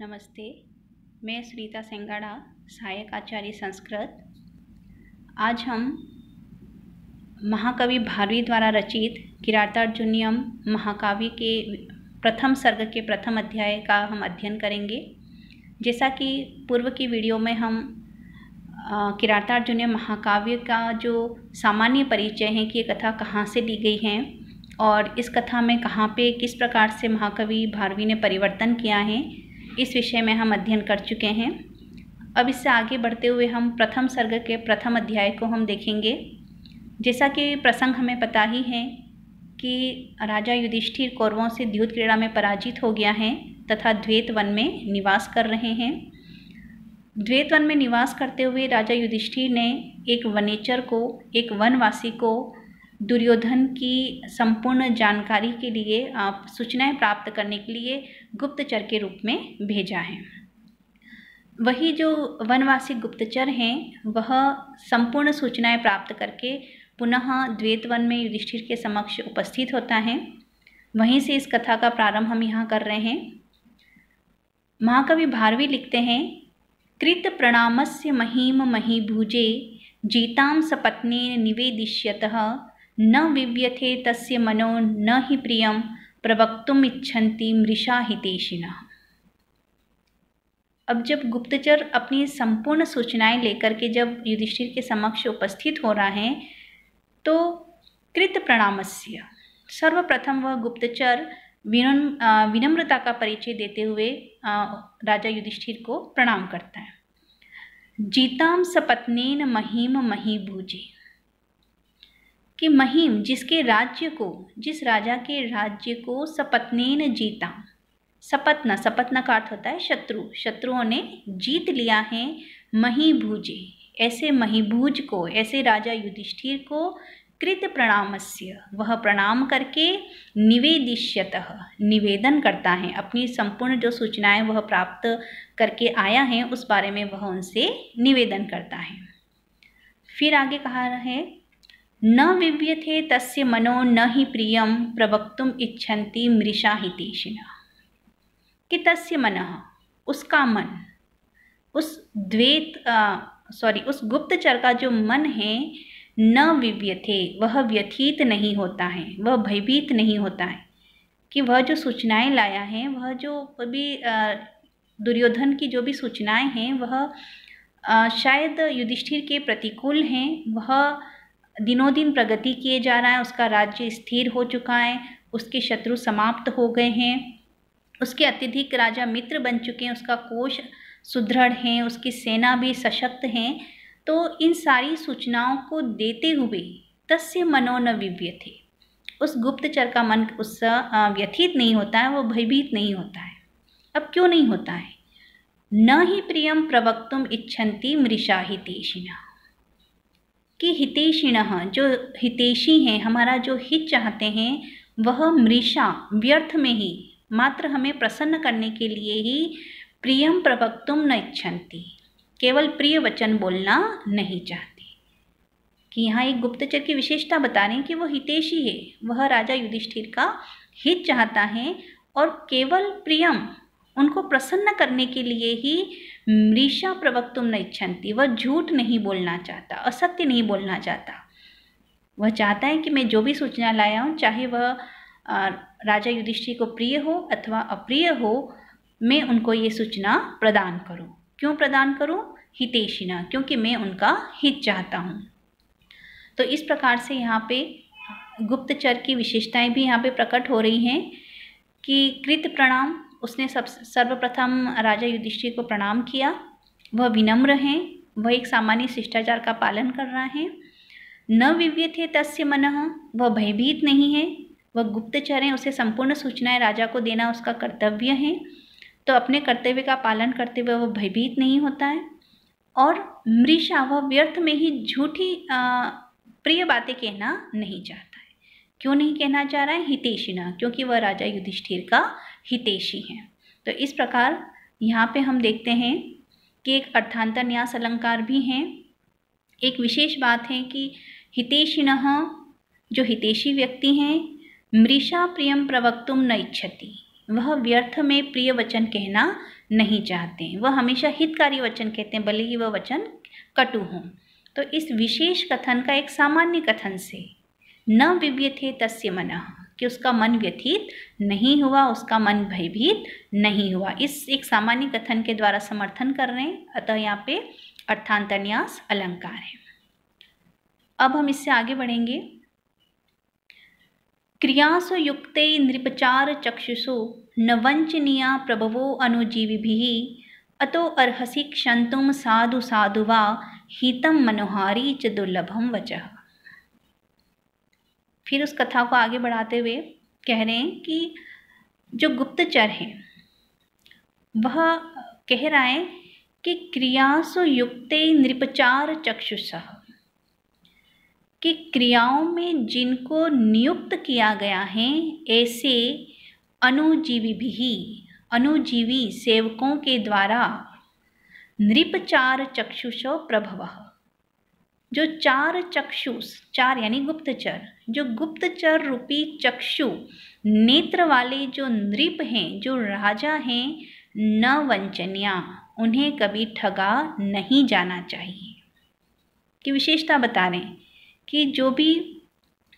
नमस्ते, मैं सुनीता सेंगाड़ा, सहायक आचार्य संस्कृत। आज हम महाकवि भारवी द्वारा रचित किरातार्जुनियम महाकाव्य के प्रथम सर्ग के प्रथम अध्याय का हम अध्ययन करेंगे। जैसा कि पूर्व की वीडियो में हम किरातार्जुनियम महाकाव्य का जो सामान्य परिचय है कि ये कथा कहाँ से ली गई है और इस कथा में कहाँ पे किस प्रकार से महाकवि भारवी ने परिवर्तन किया है इस विषय में हम अध्ययन कर चुके हैं। अब इससे आगे बढ़ते हुए हम प्रथम सर्ग के प्रथम अध्याय को हम देखेंगे। जैसा कि प्रसंग हमें पता ही है कि राजा युधिष्ठिर कौरवों से द्युत क्रीड़ा में पराजित हो गया है तथा द्वैत वन में निवास कर रहे हैं। द्वैत वन में निवास करते हुए राजा युधिष्ठिर ने एक वनेचर को, एक वनवासी को दुर्योधन की संपूर्ण जानकारी के लिए आप सूचनाएँ प्राप्त करने के लिए गुप्तचर के रूप में भेजा है। वही जो वनवासी गुप्तचर हैं, वह संपूर्ण सूचनाएँ प्राप्त करके पुनः द्वैत वन में युधिष्ठिर के समक्ष उपस्थित होता है। वहीं से इस कथा का प्रारंभ हम यहाँ कर रहे हैं। महाकवि भारवी लिखते हैं, कृत प्रणामस्य महीम महीभुजे जीतां सपत्नी निवेदिष्यतः न विव्यथे तस्य मनो न ही प्रियम प्रवक्तुम इच्छन्ति मृषा हितेशिना। अब जब गुप्तचर अपनी संपूर्ण सूचनाएँ लेकर के जब युधिष्ठिर के समक्ष उपस्थित हो रहा है तो कृत प्रणामस्य। सर्वप्रथम वह गुप्तचर विनम्रता का परिचय देते हुए राजा युधिष्ठिर को प्रणाम करता है। जीताम सपत्नेन महीम महीभूजी कि महिम जिसके राज्य को, जिस राजा के राज्य को सपत्नेन जीता। सपत्न सपत्न का अर्थ होता है शत्रु। शत्रुओं ने जीत लिया है महीभूजे ऐसे महीभूज को, ऐसे राजा युधिष्ठिर को कृत प्रणामस्य। वह प्रणाम करके निवेदिष्यत, निवेदन करता है। अपनी संपूर्ण जो सूचनाएँ वह प्राप्त करके आया है, उस बारे में वह उनसे निवेदन करता है। फिर आगे कहा है न विव्यथे तस्य मनो न ही प्रियम प्रवक्तुम इच्छन्ति मृषा हितेशिना। कि तस्य मन, उसका मन, उस द्वैत सॉरी उस गुप्तचर का जो मन है, न विव्यथे, वह व्यथित नहीं होता है, वह भयभीत नहीं होता है। कि वह जो सूचनाएँ लाया है, वह जो अभी दुर्योधन की जो भी सूचनाएँ हैं, वह शायद युधिष्ठिर के प्रतिकूल हैं, वह दिनों दिन प्रगति किए जा रहा है, उसका राज्य स्थिर हो चुका है, उसके शत्रु समाप्त हो गए हैं, उसके अत्यधिक राजा मित्र बन चुके हैं, उसका कोष सुदृढ़ हैं, उसकी सेना भी सशक्त हैं। तो इन सारी सूचनाओं को देते हुए तस्य मनो न थे उस गुप्तचर का मन उस व्यथित नहीं होता है, वो भयभीत नहीं होता है। अब क्यों नहीं होता है? न ही प्रियम प्रवक्तुम इच्छन्ति मृषा हितेशिना कि हितेशिण, जो हितेशी हैं, हमारा जो हित चाहते हैं, वह मृषा, व्यर्थ में ही, मात्र हमें प्रसन्न करने के लिए ही प्रियम प्रवक्तुम न इच्छन्ति। केवल प्रिय वचन बोलना नहीं चाहते। कि यहाँ एक गुप्तचर की विशेषता बता रहे हैं कि वह हितेशी है। वह राजा युधिष्ठिर का हित चाहता है और केवल प्रियम उनको प्रसन्न करने के लिए ही मृषा प्रवक्तुम न इच्छन्ति वह झूठ नहीं बोलना चाहता, असत्य नहीं बोलना चाहता। वह चाहता है कि मैं जो भी सूचना लाया हूँ, चाहे वह राजा युधिष्ठिर को प्रिय हो अथवा अप्रिय हो, मैं उनको ये सूचना प्रदान करूँ। क्यों प्रदान करूँ? हितेशिना क्योंकि मैं उनका हित चाहता हूँ। तो इस प्रकार से यहाँ पे गुप्तचर की विशेषताएँ भी यहाँ पे प्रकट हो रही हैं कि कृत प्रणाम उसने सब, सर्वप्रथम राजा युधिष्ठिर को प्रणाम किया। वह विनम्र हैं, वह एक सामान्य शिष्टाचार का पालन कर रहा है। न विव्य थे तस्य मन, वह भयभीत नहीं है। वह गुप्तचर हैं, उसे संपूर्ण सूचनाएँ राजा को देना उसका कर्तव्य है। तो अपने कर्तव्य का पालन करते हुए वह भयभीत नहीं होता है। और मृषा वह व्यर्थ में ही झूठी प्रिय बातें कहना नहीं चाहता। क्यों नहीं कहना चाह रहा है? हितेशिना क्योंकि वह राजा युधिष्ठिर का हितेशी हैं। तो इस प्रकार यहाँ पे हम देखते हैं कि एक अर्थांतर न्यास अलंकार भी हैं। एक विशेष बात है कि हितेशिन जो हितेशी व्यक्ति हैं, मृषा प्रियम प्रवक्तुम न इच्छति। वह व्यर्थ में प्रिय वचन कहना नहीं चाहते। वह हमेशा हितकारी वचन कहते हैं, भले ही वह वचन कटु हों। तो इस विशेष कथन का एक सामान्य कथन से न विव्यथे तस्य मन, कि उसका मन व्यथित नहीं हुआ, उसका मन भयभीत नहीं हुआ। इस एक सामान्य कथन के द्वारा समर्थन कर रहे हैं। अतः यहाँ पे अर्थांतन्यास अलंकार है। अब हम इससे आगे बढ़ेंगे। क्रियासु युक्त नृपचार चक्षुषु, न वंचनीया प्रभवो अनुजीविभिः, अतो अर्हसि क्षंतुम साधु साधु वा हितम मनोहारी च दुर्लभम वचः। फिर उस कथा को आगे बढ़ाते हुए कह रहे हैं कि जो गुप्तचर है, वह कह रहा है कि क्रियासु युक्ते नृपचार चक्षुषः। कि क्रियाओं में जिनको नियुक्त किया गया है, ऐसे अनुजीवी भी अनुजीवी सेवकों के द्वारा नृपचार चक्षुष प्रभव। जो चार चक्षुष चार यानी गुप्तचर, जो गुप्तचर रूपी चक्षु, नेत्र वाले जो नृप हैं, जो राजा हैं न वंचनिया उन्हें कभी ठगा नहीं जाना चाहिए। की विशेषता बता रहे कि जो भी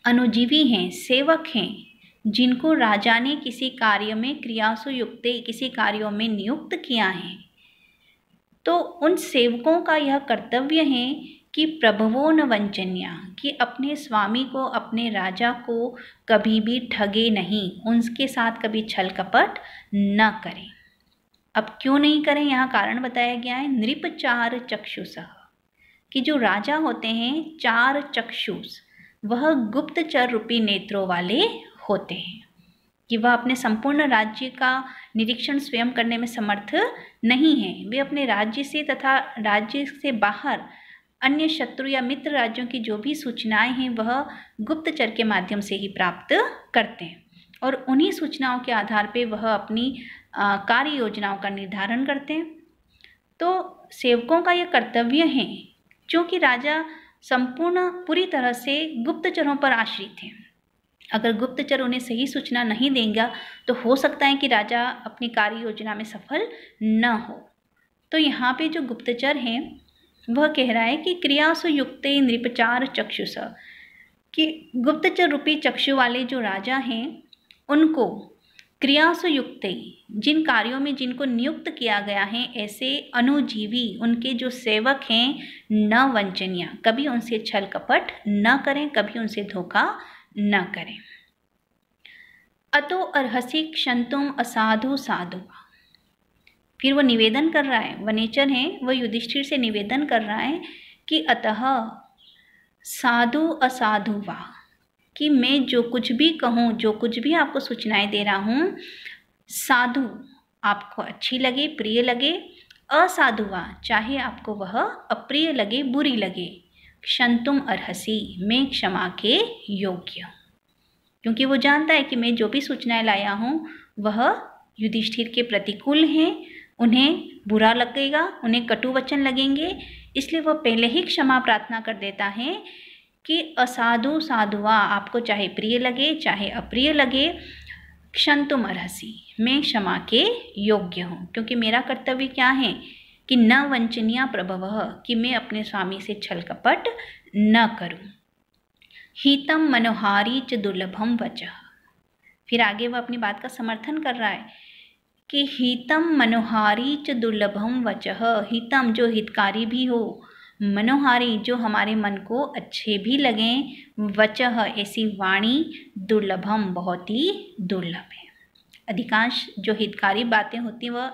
अनुजीवी हैं, सेवक हैं, जिनको राजा ने किसी कार्य में क्रियासु युक्त किसी कार्यों में नियुक्त किया है तो उन सेवकों का यह कर्तव्य है कि प्रभवो न वंचनिया, कि अपने स्वामी को, अपने राजा को कभी भी ठगे नहीं, उनके साथ कभी छल कपट न करें। अब क्यों नहीं करें? यहाँ कारण बताया गया है नृपचार चक्षुषः। कि जो राजा होते हैं, चार चक्षुष, वह गुप्तचर रूपी नेत्रों वाले होते हैं। कि वह अपने संपूर्ण राज्य का निरीक्षण स्वयं करने में समर्थ नहीं है। वे अपने राज्य से तथा राज्य से बाहर अन्य शत्रु या मित्र राज्यों की जो भी सूचनाएँ हैं, वह गुप्तचर के माध्यम से ही प्राप्त करते हैं। और उन्हीं सूचनाओं के आधार पर वह अपनी कार्य योजनाओं का निर्धारण करते हैं। तो सेवकों का यह कर्तव्य है क्योंकि राजा संपूर्ण पूरी तरह से गुप्तचरों पर आश्रित हैं। अगर गुप्तचर उन्हें सही सूचना नहीं देंगे तो हो सकता है कि राजा अपनी कार्य योजना में सफल न हो। तो यहाँ पे जो गुप्तचर हैं वह कह रहा है कि क्रियासु युक्त नृपचार चक्षुष, कि गुप्तचर रूपी चक्षु वाले जो राजा हैं, उनको क्रियासु युक्त जिन कार्यों में जिनको नियुक्त किया गया है, ऐसे अनुजीवी, उनके जो सेवक हैं, न वंचनिया। कभी उनसे छल कपट न करें, कभी उनसे धोखा न करें। अतो अर्हसी क्षंतुम असाधु साधु। फिर वो निवेदन कर रहा है वनेचर है वह युधिष्ठिर से निवेदन कर रहा है कि अतः साधु असाधु वा, कि मैं जो कुछ भी कहूँ, जो कुछ भी आपको सूचनाएँ दे रहा हूँ, साधु आपको अच्छी लगे, प्रिय लगे असाधुआ चाहे आपको वह अप्रिय लगे, बुरी लगे क्षण क्षंतुम अर्हसी, मैं क्षमा के योग्य क्योंकि वो जानता है कि मैं जो भी सूचनाएँ लाया हूँ, वह युधिष्ठिर के प्रतिकूल हैं उन्हें बुरा लगेगा, उन्हें कटु वचन लगेंगे। इसलिए वह पहले ही क्षमा प्रार्थना कर देता है कि असाधु साधुआ, आपको चाहे प्रिय लगे, चाहे अप्रिय लगे क्षंतुम अर्हसी, मैं क्षमा के योग्य हूँ। क्योंकि मेरा कर्तव्य क्या है कि न वंचनीय प्रभव, कि मैं अपने स्वामी से छल कपट न करूँ। हितम मनोहारी च दुर्लभम वच। फिर आगे वह अपनी बात का समर्थन कर रहा है कि हितम मनोहारी च दुर्लभम वचह हितम जो हितकारी भी हो, मनोहारी जो हमारे मन को अच्छे भी लगें वचह ऐसी वाणी दुर्लभम बहुत ही दुर्लभ है। अधिकांश जो हितकारी बातें होती हैं, वह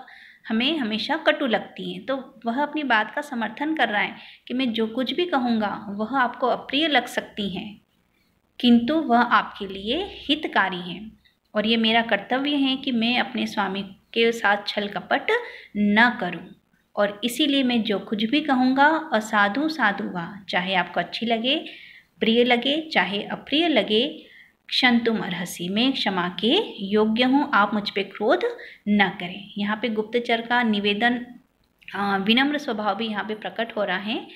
हमें हमेशा कटु लगती हैं। तो वह अपनी बात का समर्थन कर रहा है कि मैं जो कुछ भी कहूँगा, वह आपको अप्रिय लग सकती हैं। किंतु वह आपके लिए हितकारी हैं। और ये मेरा कर्तव्य है कि मैं अपने स्वामी के साथ छल कपट न करूँ। और इसीलिए मैं जो कुछ भी कहूँगा, असाधु साधु वा चाहे आपको अच्छी लगे, प्रिय लगे, चाहे अप्रिय लगे क्षंतुम अर्हसी मैं क्षमा के योग्य हूँ, आप मुझ पर क्रोध न करें। यहाँ पे गुप्तचर का निवेदन विनम्र स्वभाव भी यहाँ पे प्रकट हो रहा है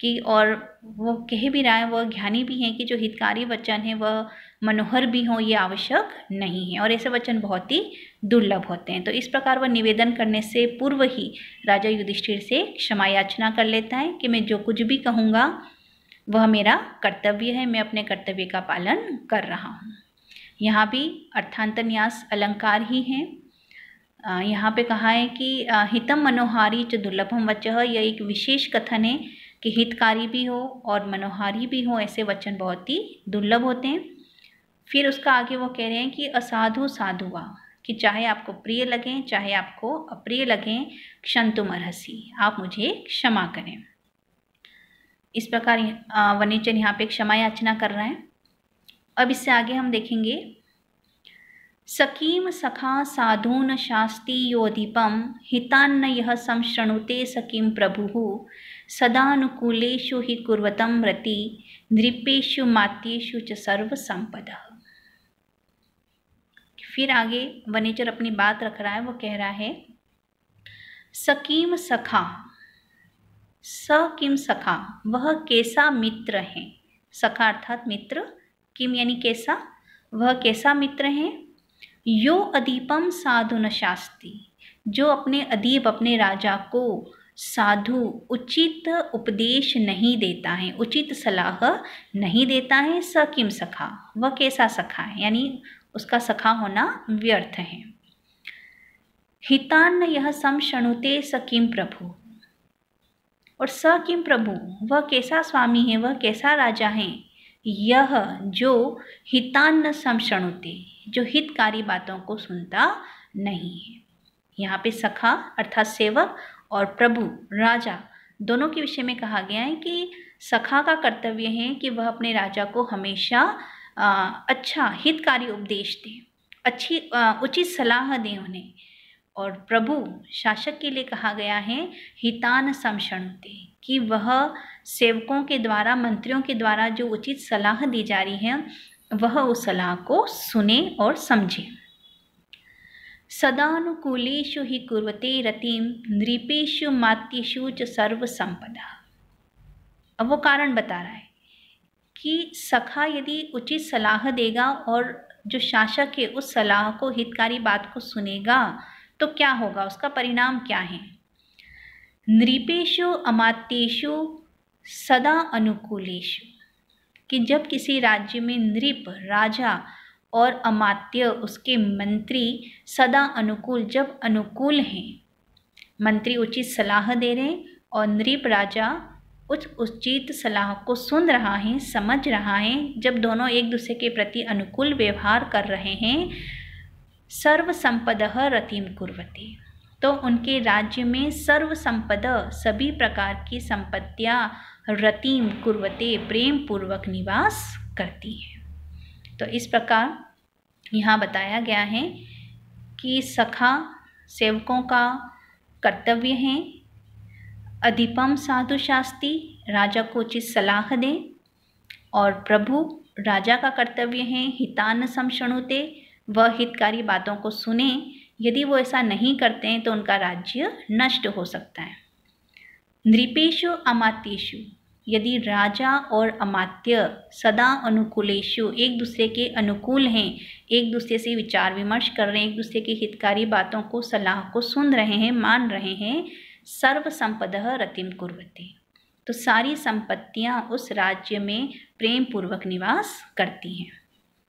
कि और वो कह भी रहा है, वह ज्ञानी भी हैं कि जो हितकारी वचन है, वह मनोहर भी हों ये आवश्यक नहीं है। और ऐसे वचन बहुत ही दुर्लभ होते हैं। तो इस प्रकार वह निवेदन करने से पूर्व ही राजा युधिष्ठिर से क्षमा याचना कर लेता है कि मैं जो कुछ भी कहूँगा, वह मेरा कर्तव्य है, मैं अपने कर्तव्य का पालन कर रहा हूँ। यहाँ भी अर्थांतन्यास अलंकार ही हैं। यहाँ पे कहा है कि हितम मनोहारी च दुर्लभम वचह यह एक विशेष कथन है कि हितकारी भी हो और मनोहारी भी हो, ऐसे वचन बहुत ही दुर्लभ होते हैं। फिर उसका आगे वो कह रहे हैं कि असाधु साधुआ कि चाहे आपको प्रिय लगें, चाहे आपको अप्रिय लगें क्षंतु मरहसी आप मुझे क्षमा करें। इस प्रकार वनीचन यहाँ पे क्षमा याचना कर रहे हैं। अब इससे आगे हम देखेंगे, सकीम सखा साधून शास्ति योदीपम, हितान्न यह संशृणुते सकीम प्रभु, सदानुकूलेषु ही कुर्वतम रति नृपेशु मात्येषु च सर्व संपद फिर आगे वनेचर अपनी बात रख रहा है, वो कह रहा है, सकीम सखा स किम सखा, वह कैसा मित्र है? सखा अर्थात मित्र, किम यानी कैसा? वह कैसा मित्र है? यो अदीपम साधु न शास्ति, जो अपने अदीप, अपने राजा को साधु, उचित उपदेश नहीं देता है, उचित सलाह नहीं देता है स किम सखा, वह कैसा सखा है? यानी उसका सखा होना व्यर्थ है। हितान्न यह सम शणुते सकिम प्रभु? और स किम प्रभु? वह कैसा स्वामी है? वह कैसा राजा है? यह जो हितान्न समशणुते जो हितकारी बातों को सुनता नहीं है। यहाँ पे सखा अर्थात सेवक और प्रभु, राजा दोनों के विषय में कहा गया है कि सखा का कर्तव्य है कि वह अपने राजा को हमेशा अच्छा हितकारी उपदेश दें, अच्छी उचित सलाह दें उन्हें। और प्रभु, शासक के लिए कहा गया है, हितान समशणुते कि वह सेवकों के द्वारा, मंत्रियों के द्वारा जो उचित सलाह दी जा रही है, वह उस सलाह को सुने और समझे। सदानुकूलेशु ही कुर्वते रतिम नृपेशु मात्येशु च सर्व संपदा अब वो कारण बता रहा है। कि सखा यदि उचित सलाह देगा और जो शासक है उस सलाह को, हितकारी बात को सुनेगा तो क्या होगा? उसका परिणाम क्या है? नृपेशु अमात्येशु सदा अनुकूलेशु कि जब किसी राज्य में नृप, राजा और अमात्य, उसके मंत्री सदा अनुकूल, जब अनुकूल हैं, मंत्री उचित सलाह दे रहे हैं और नृप राजा उच उचित सलाह को सुन रहा है, समझ रहा है। जब दोनों एक दूसरे के प्रति अनुकूल व्यवहार कर रहे हैं सर्व संपद रतिम कुर्वती। तो उनके राज्य में सर्व संपद सभी प्रकार की संपत्तियाँ रतिम कुर्वते प्रेम पूर्वक निवास करती हैं। तो इस प्रकार यहाँ बताया गया है कि सखा सेवकों का कर्तव्य है अधिपम साधु शास्त्री, राजा को उचित सलाह दें। और प्रभु, राजा का कर्तव्य है हितान समशणुते वह हितकारी बातों को सुने। यदि वो ऐसा नहीं करते हैं तो उनका राज्य नष्ट हो सकता है। नृपेशु अमात्येशु, यदि राजा और अमात्य सदा अनुकूलेशु, एक दूसरे के अनुकूल हैं, एक दूसरे से विचार विमर्श कर रहे हैं, एक दूसरे की हितकारी बातों को, सलाह को सुन रहे हैं, मान रहे हैं सर्व संपद रतिम कुर्वती। तो सारी संपत्तियाँ उस राज्य में प्रेम पूर्वक निवास करती हैं।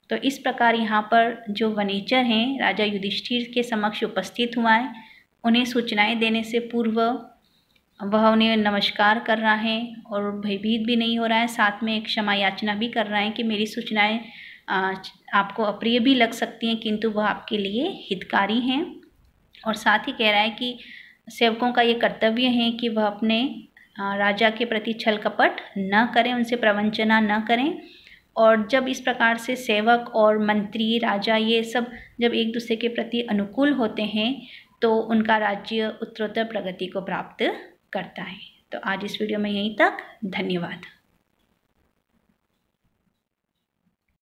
तो इस प्रकार यहाँ पर जो वनीचर हैं, राजा युधिष्ठिर के समक्ष उपस्थित हुआ है, उन्हें सूचनाएँ देने से पूर्व वह उन्हें नमस्कार कर रहा है और भयभीत भी नहीं हो रहा है। साथ में एक क्षमा याचना भी कर रहा है कि मेरी सूचनाएँ आपको अप्रिय भी लग सकती हैं, किंतु वह आपके लिए हितकारी हैं। और साथ ही कह रहा है कि सेवकों का ये कर्तव्य है कि वह अपने राजा के प्रति छल कपट न करें, उनसे प्रवंचना न करें। और जब इस प्रकार से सेवक और मंत्री, राजा ये सब जब एक दूसरे के प्रति अनुकूल होते हैं तो उनका राज्य उत्तरोत्तर प्रगति को प्राप्त करता है। तो आज इस वीडियो में यहीं तक। धन्यवाद।